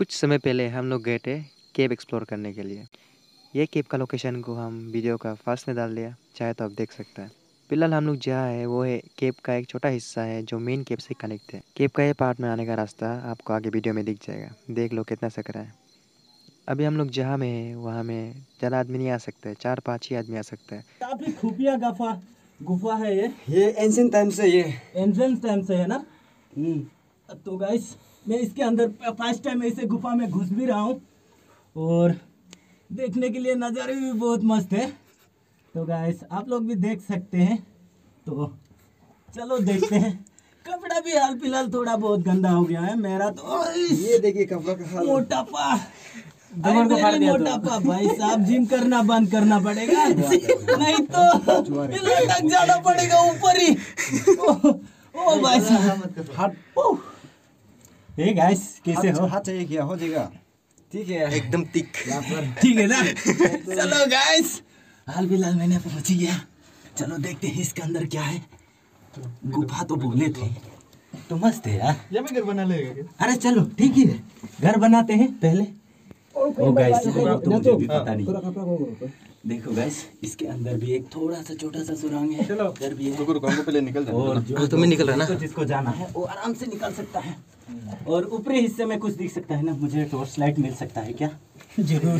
कुछ समय पहले हम लोग गए थे केव एक्सप्लोर करने के लिए। ये केव का लोकेशन को हम वीडियो का फ़र्स्ट में डाल दिया चाहे तो आप देख सकते हैं। फ़िलहाल हम लोग जहाँ है वो है केव का एक छोटा हिस्सा है जो मेन केव से कनेक्ट है। केव का ये पार्ट में आने का रास्ता आपको आगे वीडियो में दिख जाएगा। देख लो कितना सकरा है। अभी हम लोग जहाँ में है वहाँ में ज़्यादा आदमी नहीं आ सकते चार पाँच ही आदमी आ सकते हैं। काफ़ी खुफिया गुफा गुफा है ये? ये एंशियंट टाइम से ये। टाइम से है ना? तो गाइस मैं इसके अंदर फ़र्स्ट टाइम ऐसे गुफा में घुस भी रहा हूँ। और देखने के लिए नज़ारे भी बहुत मस्त है। तो गाइस आप लोग भी देख सकते हैं। तो चलो देखते हैं। कपड़ा भी हाल फ़िलहाल थोड़ा बहुत गंदा हो गया है। मेरा तो ये देखिए कपड़ा का हाल। मोटापा। मोटापा। भाई साहब जिम करना बंद करना पड़ेगा। नहीं तो लटक जाना पड़ेगा ऊपर ही। ओ, ओ भाई साहब। हे गाइस कैसे हो? हाथ चाहिए क्या? हो जाएगा। ठीक है। एकदम टिक ठीक है ना? चलो गाइस हाल फ़िलहाल मैंने पहुँच गया। चलो देखते हैं इसके अंदर क्या है। गुफा तो बोले थे। तो मस्त है यार। ये मैं घर बना लेगा अरे चलो ठीक ही है। घर बनाते हैं पहले। ओ गाइस तो मुझे भी पता नहीं। देखो गाइस इसके अंदर भी एक थोड़ा सा छोटा सा सुरंग है। चलो। इधर भी है। रुको रुको हमको पहले निकल जाओ और जो तुम्हें निकल रहा है ना? जिसको- जिसको जाना है वो आराम से निकल सकता है। और ऊपरी हिस्से में कुछ दिख सकता है ना मुझे टॉर्च लाइट मिल सकता है क्या? ज़रूर।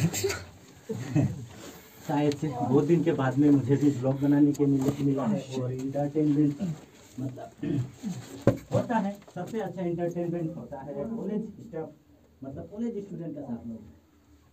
शायद से। बहुत दिन के बाद में मुझे भी ब्लॉग बनाने के मिले मिला है और इंटरटेनमेंट मतलब होता है। सबसे अच्छा इंटरटेनमेंट होता है कॉलेज स्टाफ मतलब कॉलेज स्टूडेंट का साथ में।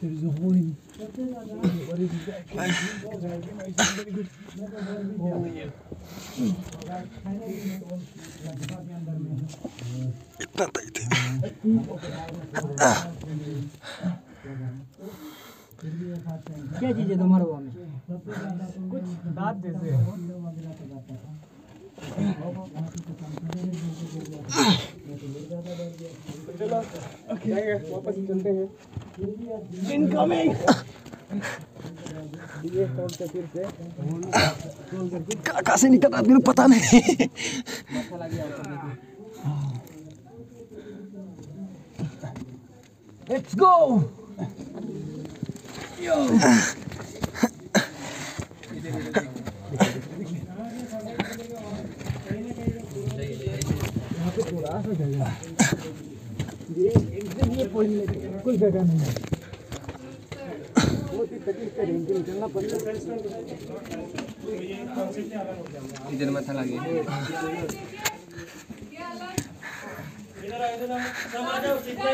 कुछ नहीं इतना टाइट है क्या चीज़ है तुम्हारे वहाँ में? कुछ बात जैसे वापस चलते हैं। इनकमिंग ये से से निकल रहा मेरे पता नहीं। लेट्स गो कोई कोई जगह नहीं है। इधर मथा लगे इधर आ इधर आ सब आ जाओ सीधे